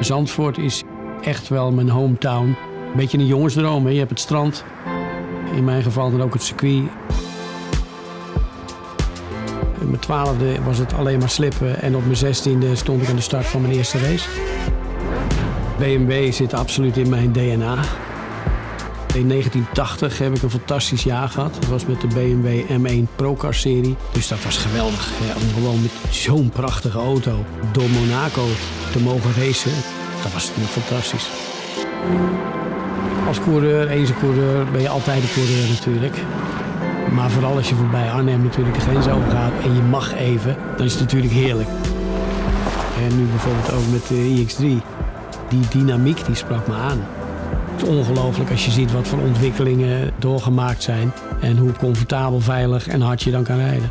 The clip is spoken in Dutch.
Zandvoort is echt wel mijn hometown. Een beetje een jongensdroom. Hè? Je hebt het strand. In mijn geval dan ook het circuit. In mijn twaalfde was het alleen maar slippen. En op mijn zestiende stond ik aan de start van mijn eerste race. BMW zit absoluut in mijn DNA. In 1980 heb ik een fantastisch jaar gehad. Dat was met de BMW M1 Procar serie. Dus dat was geweldig. Om gewoon met zo'n prachtige auto door Monaco te mogen racen. Dat was natuurlijk fantastisch. Als coureur, eens coureur, ben je altijd een coureur natuurlijk. Maar vooral als je voorbij Arnhem natuurlijk de grens overgaat en je mag even, dan is het natuurlijk heerlijk. En nu bijvoorbeeld ook met de iX3. Die dynamiek die sprak me aan. Het is ongelooflijk als je ziet wat voor ontwikkelingen doorgemaakt zijn. En hoe comfortabel, veilig en hard je dan kan rijden.